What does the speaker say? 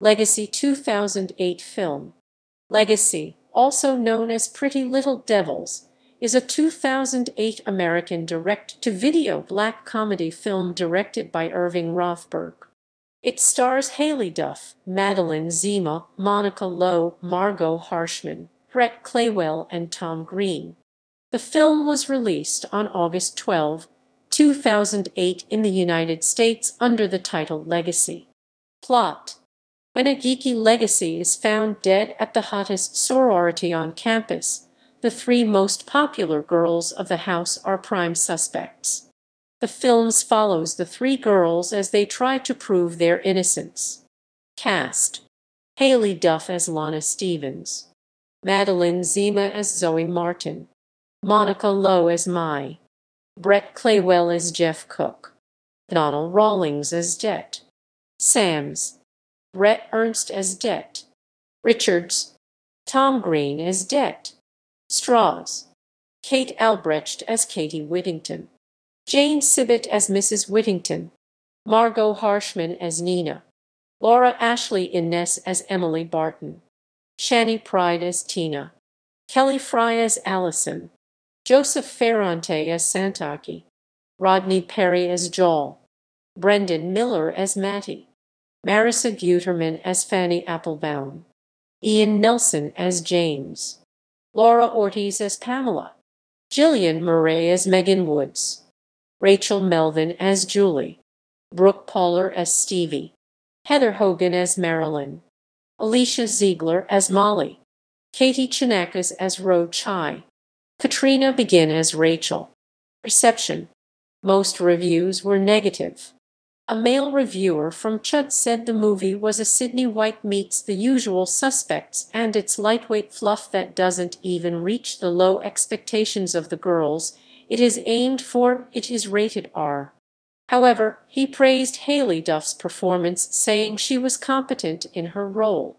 Legacy 2008 film. Legacy, also known as Pretty Little Devils, is a 2008 American direct-to-video black comedy film directed by Irving Rothberg. It stars Haylie Duff, Madeline Zima, Monica Lo, Margo Harshman, Brett Claywell, and Tom Green. The film was released on August 12, 2008 in the United States under the title Legacy. Plot when a geeky legacy is found dead at the hottest sorority on campus, the three most popular girls of the house are prime suspects. The films follows the three girls as they try to prove their innocence. Cast Haylie Duff as Lana Stevens, Madeline Zima as Zoe Martin, Monica Lo as Mai, Brett Claywell as Jeff Cook, Donnell Rawlings as Jet, Sams Bret Ernst as Det. Richards. Tom Green as Det. Strauss. Kate Albrecht as Katie Whittington. Jane Sibbett as Mrs. Whittington. Margo Harshman as Nina. Laura Ashley Innes as Emily Barton. Shani Pride as Tina. Kelly Fry as Allison. Joseph Ferrante as Santaki. Rodney Perry as Joel. Brendan Miller as Matty. Marisa Guterman as Fanny Applebaum, Ian Nelson as James, Laura Ortiz as Pamela, Jillian Murray as Megan Woods, Rachel Melvin as Julie, Brooke Poehler as Stevie, Heather Hogan as Marilyn, Alicia Ziegler as Molly, Katie Chonacas as Ro Chai, Katrina Begin as Rachel. Reception. Most reviews were negative. A male reviewer from Chud said the movie was a Sydney White meets The Usual Suspects and it's lightweight fluff that doesn't even reach the low expectations of the girls it is aimed for, it is rated R. However, he praised Haylie Duff's performance saying she was competent in her role.